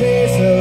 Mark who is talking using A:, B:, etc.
A: face